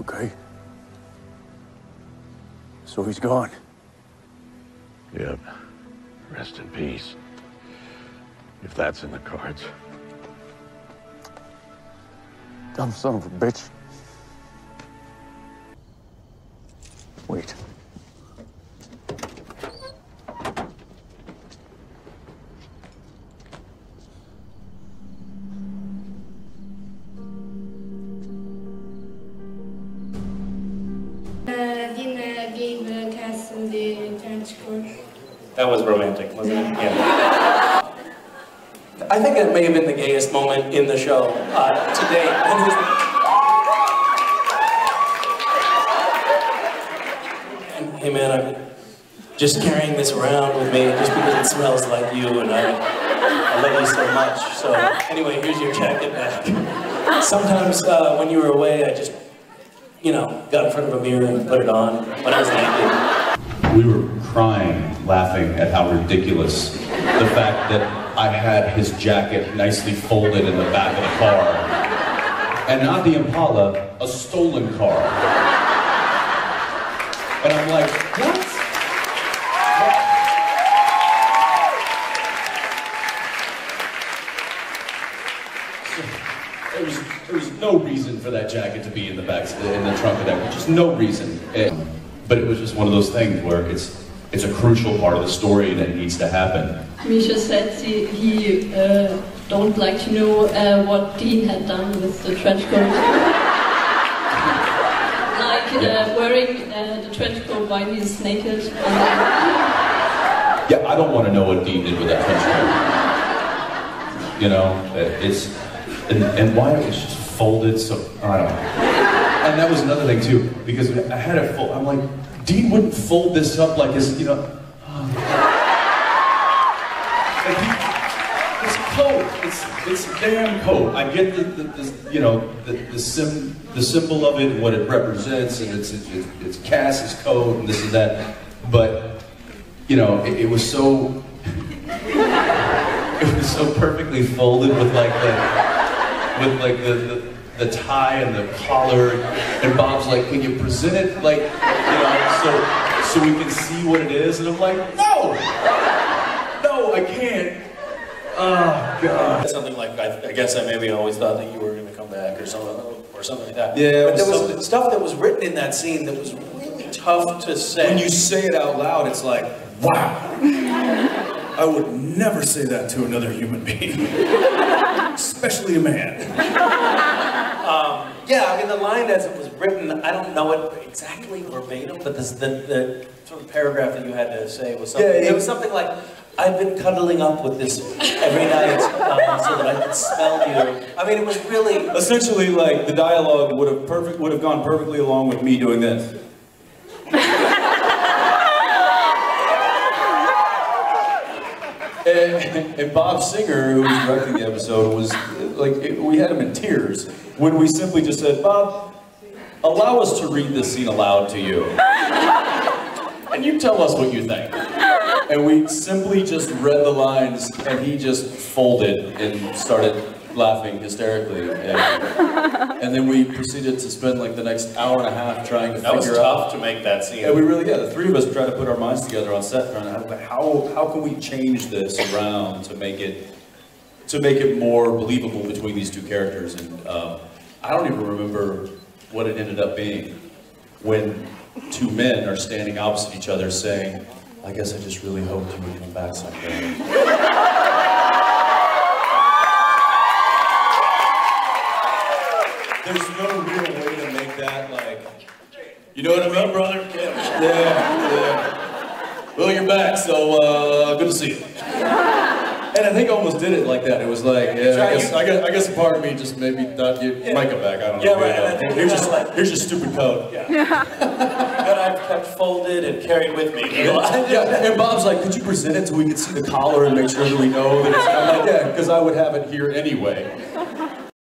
Okay. So he's gone. Yep. Rest in peace. If that's in the cards. Dumb son of a bitch. Wait. That was romantic, wasn't it? Yeah. I think it may have been the gayest moment in the show uh, to date. And, hey man, I'm just carrying this around with me just because it smells like you and I, I love you so much. So anyway, here's your jacket back. Sometimes uh, when you were away, I just, you know, got in front of a mirror and put it on when I was naked. We were crying, laughing at how ridiculous the fact that I had his jacket nicely folded in the back of the car. And not the Impala, a stolen car. And I'm like, what? There was, no reason for that jacket to be in the back, in the trunk of that car. Just no reason. But it was just one of those things where it's, it's a crucial part of the story that needs to happen. Misha said he, he uh, don't like to know uh, what Dean had done with the trench coat. like uh, wearing uh, the trench coat while he's naked. And, Yeah, I don't want to know what Dean did with that trench coat. You know, it's and, and why it was just folded so I don't know. And that was another thing too, because I had it full. I'm like, Dean wouldn't fold this up like his, you know. Like he- It's coat. It's it's damn coat. I get the, the, the you know the the, sim, the symbol of it, what it represents, and it's it's, it's Cas's coat and this and that. But you know, it, it was so it was so perfectly folded with like the with like the, the the tie and the collar. And Bob's like, "Can you present it like you know so so we can see what it is?" And I'm like, "No, no, I can't." Oh God. Something like I, I guess I maybe always thought that you were going to come back or something or something like that. Yeah, but was there was something- stuff that was written in that scene that was really tough to say. When you say it out loud, it's like, wow. I would never say that to another human being, especially a man. Um, yeah, I mean the line as it was written, I don't know it exactly verbatim, but this, the the sort of paragraph that you had to say was something. Yeah, it it- was something like, "I've been cuddling up with this every night um, so that I could smell you." I mean, it was really. Essentially, like the dialogue would have perfect would have gone perfectly along with me doing this. And, and Bob Singer, who was directing the episode, was like, it- we had him in tears when we simply just said, Bob, allow us to read this scene aloud to you. And you tell us what you think. And we simply just read the lines, and he just folded and started laughing hysterically. And, and then we proceeded to spend like the next hour and a half trying to That was figure out. tough to make that scene. Yeah, we really, yeah, the three of us tried to put our minds together on set, trying to, how, how can we change this around to make it, to make it more believable between these two characters? And um, I don't even remember what it ended up being when two men are standing opposite each other saying, I guess I just really hoped you would come back someday. There's no real way to make that like, you know what I mean, brother? Yeah, yeah. Well, you're back, so uh, good to see you. And I think I almost did it like that. It was like, yeah, I guess, I guess, I guess a part of me just maybe thought you might come back. I don't know. Yeah, right, here's, your, like- here's your stupid code. Yeah. that I've kept folded and carried with me. Yeah, and Bob's like, could you present it so we could see the collar and make sure that we know that it's. I'm like, yeah, because I would have it here anyway.